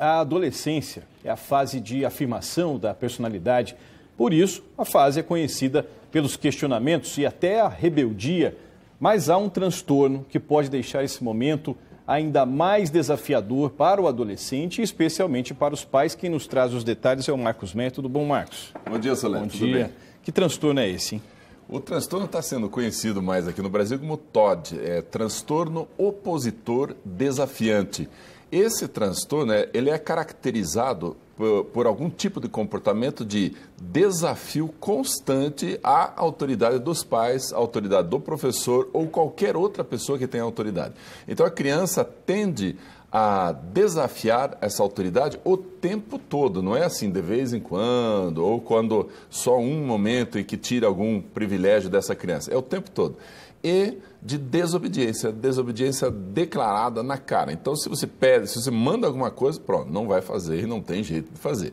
a adolescência é a fase de afirmação da personalidade. Por isso, a fase é conhecida pelos questionamentos e até a rebeldia. Mas há um transtorno que pode deixar esse momento ainda mais desafiador para o adolescente e especialmente para os pais. Quem nos traz os detalhes é o Marcos Mé. Tudo bom, Marcos? Bom dia, Solano. Bom dia. Bem? Que transtorno é esse, hein? O transtorno está sendo conhecido mais aqui no Brasil como TOD, é transtorno opositor desafiante. Esse transtorno, é, ele é caracterizado por, por, algum tipo de comportamento de desafio constante à autoridade dos pais, à autoridade do professor ou qualquer outra pessoa que tenha autoridade. Então a criança tende a desafiar essa autoridade o tempo todo, não é assim de vez em quando, ou quando só um momento em que tira algum privilégio dessa criança, é o tempo todo. E de desobediência, desobediência declarada na cara. Então, se você pede, se você manda alguma coisa, pronto, não vai fazer e não tem jeito fazer.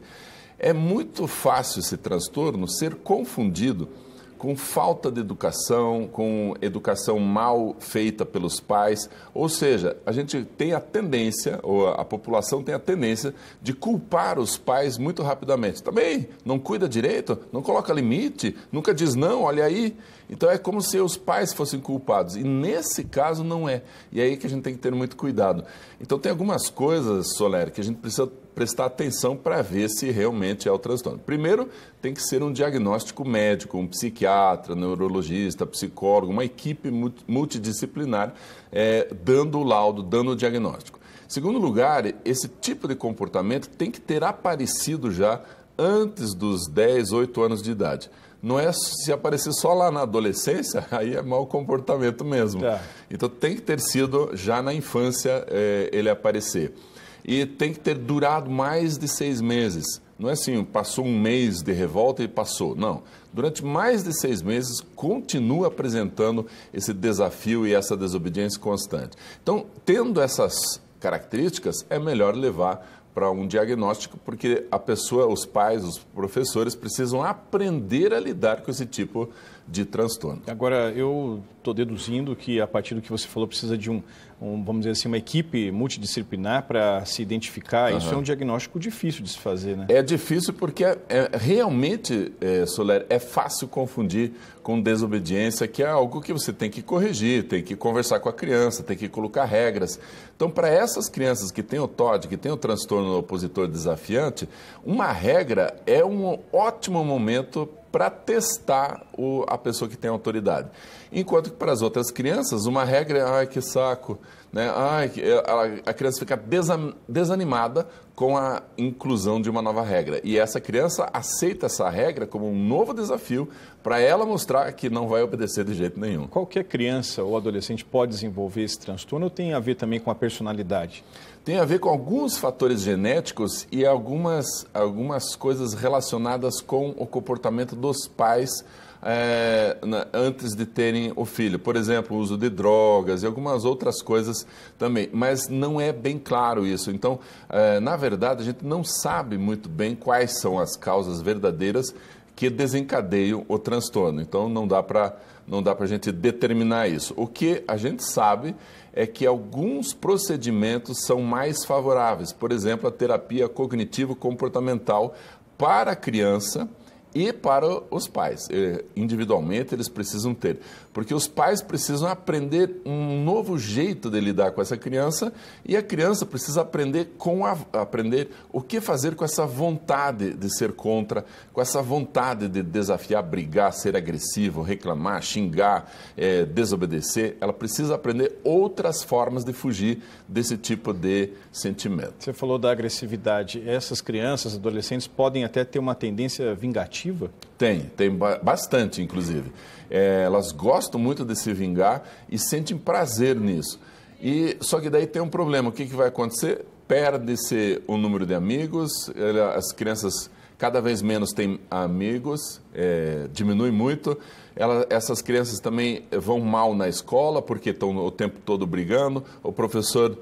É muito fácil esse transtorno ser confundido com falta de educação, com educação mal feita pelos pais. Ou seja, a gente tem a tendência, ou a população tem a tendência, de culpar os pais muito rapidamente. Também não cuida direito, não coloca limite, nunca diz não, olha aí. Então é como se os pais fossem culpados. E nesse caso não é. E é aí que a gente tem que ter muito cuidado. Então tem algumas coisas, Soler, que a gente precisa prestar atenção para ver se realmente é o transtorno. Primeiro, tem que ser um diagnóstico médico, um psiquiatra, neurologista, psicólogo, uma equipe multidisciplinar é, dando o laudo, dando o diagnóstico. Segundo lugar, esse tipo de comportamento tem que ter aparecido já antes dos 10, 8 anos de idade. Não é se aparecer só lá na adolescência, aí é mau comportamento mesmo. Tá. Então tem que ter sido já na infância é, ele aparecer e tem que ter durado mais de seis meses. Não é assim, passou um mês de revolta e passou. Não. Durante mais de seis meses, continua apresentando esse desafio e essa desobediência constante. Então, tendo essas características, é melhor levar para um diagnóstico, porque a pessoa, os pais, os professores precisam aprender a lidar com esse tipo de transtorno. Agora, eu estou deduzindo que a partir do que você falou precisa de um, um vamos dizer assim, uma equipe multidisciplinar para se identificar. Uhum. Isso é um diagnóstico difícil de se fazer, né? É difícil porque é, é realmente, é, Soler, é fácil confundir com desobediência, que é algo que você tem que corrigir, tem que conversar com a criança, tem que colocar regras. Então, para essas crianças que têm o TOD, que têm o transtorno opositor desafiante, uma regra é um ótimo momento para testar o, a pessoa que tem autoridade. Enquanto que para as outras crianças, uma regra é, ai, que saco, né? ai, a, a criança fica desanimada com a inclusão de uma nova regra. E essa criança aceita essa regra como um novo desafio para ela mostrar que não vai obedecer de jeito nenhum. Qualquer criança ou adolescente pode desenvolver esse transtorno ou tem a ver também com a personalidade? Tem a ver com alguns fatores genéticos e algumas, algumas coisas relacionadas com o comportamento dos pais é, na, antes de terem o filho. Por exemplo, o uso de drogas e algumas outras coisas também. Mas não é bem claro isso. Então, é, na verdade, a gente não sabe muito bem quais são as causas verdadeiras que desencadeiam o transtorno. Então, não dá para não dá para a gente determinar isso. O que a gente sabe é que alguns procedimentos são mais favoráveis. Por exemplo, a terapia cognitivo-comportamental para a criança e para os pais. Individualmente, eles precisam ter. Porque os pais precisam aprender um novo jeito de lidar com essa criança e a criança precisa aprender com a, aprender o que fazer com essa vontade de ser contra, com essa vontade de desafiar, brigar, ser agressivo, reclamar, xingar, é, desobedecer. Ela precisa aprender outras formas de fugir desse tipo de sentimento. Você falou da agressividade. Essas crianças, adolescentes, podem até ter uma tendência vingativa? Tem, tem bastante, inclusive. É, elas gostam muito de se vingar e sentem prazer nisso. E só que daí tem um problema. O que, que vai acontecer? Perde-se o número de amigos. As crianças cada vez menos têm amigos, é, diminui muito. Ela, essas crianças também vão mal na escola porque estão o tempo todo brigando. O professor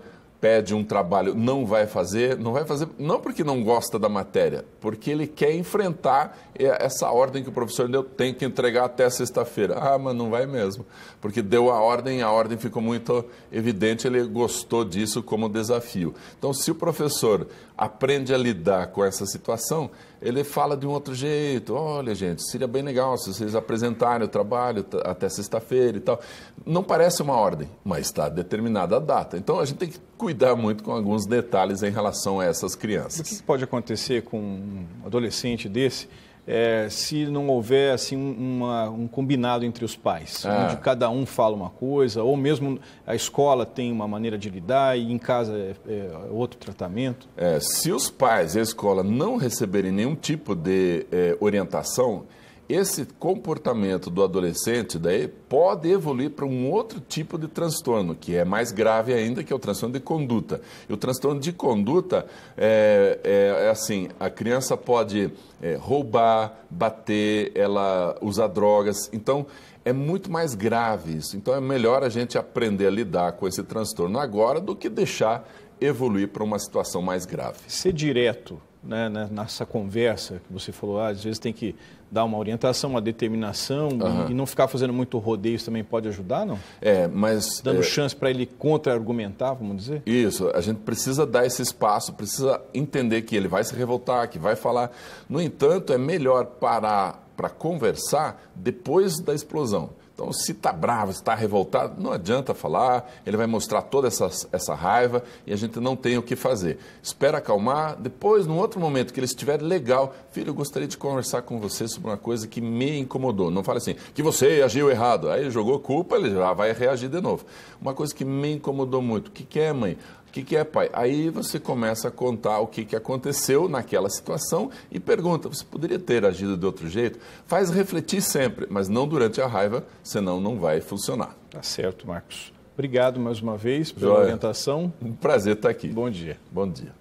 pede um trabalho, não vai fazer, não vai fazer, não porque não gosta da matéria, porque ele quer enfrentar essa ordem que o professor deu, tem que entregar até sexta-feira. Ah, mas não vai mesmo, porque deu a ordem, a ordem ficou muito evidente, ele gostou disso como desafio. Então, se o professor aprende a lidar com essa situação, ele fala de um outro jeito. Olha, gente, seria bem legal se vocês apresentarem o trabalho até sexta-feira e tal. Não parece uma ordem, mas está determinada a data. Então a gente tem que cuidar muito com alguns detalhes em relação a essas crianças. O que pode acontecer com um adolescente desse? é, se não houver assim, uma, um combinado entre os pais, ah. onde cada um fala uma coisa, ou mesmo a escola tem uma maneira de lidar e em casa é, é outro tratamento? É, se os pais e a escola não receberem nenhum tipo de é, orientação, esse comportamento do adolescente daí pode evoluir para um outro tipo de transtorno, que é mais grave ainda, que é o transtorno de conduta. E o transtorno de conduta é, é, é assim, a criança pode é, roubar, bater, ela usar drogas. Então, é muito mais grave isso. Então, é melhor a gente aprender a lidar com esse transtorno agora do que deixar evoluir para uma situação mais grave. Ser direto né, né, nessa conversa que você falou, ah, às vezes tem que dar uma orientação, uma determinação uhum. e, não ficar fazendo muito rodeios também pode ajudar, não? É, mas... Dando é... chance para ele contra-argumentar, vamos dizer? Isso, a gente precisa dar esse espaço, precisa entender que ele vai se revoltar, que vai falar. No entanto, é melhor parar para conversar depois da explosão. Então, se está bravo, se está revoltado, não adianta falar, ele vai mostrar toda essa, essa raiva e a gente não tem o que fazer. Espera acalmar, depois, num outro momento que ele estiver legal, filho, eu gostaria de conversar com você sobre uma coisa que me incomodou. Não fale assim, que você agiu errado. Aí jogou culpa, ele já vai reagir de novo. Uma coisa que me incomodou muito. O que, que é, mãe? Que, que é, pai? Aí você começa a contar o que, que aconteceu naquela situação e pergunta: você poderia ter agido de outro jeito? Faz refletir sempre, mas não durante a raiva, senão não vai funcionar. Tá certo, Marcos. Obrigado mais uma vez pela Joia. orientação. Um prazer estar aqui. Bom dia. Bom dia.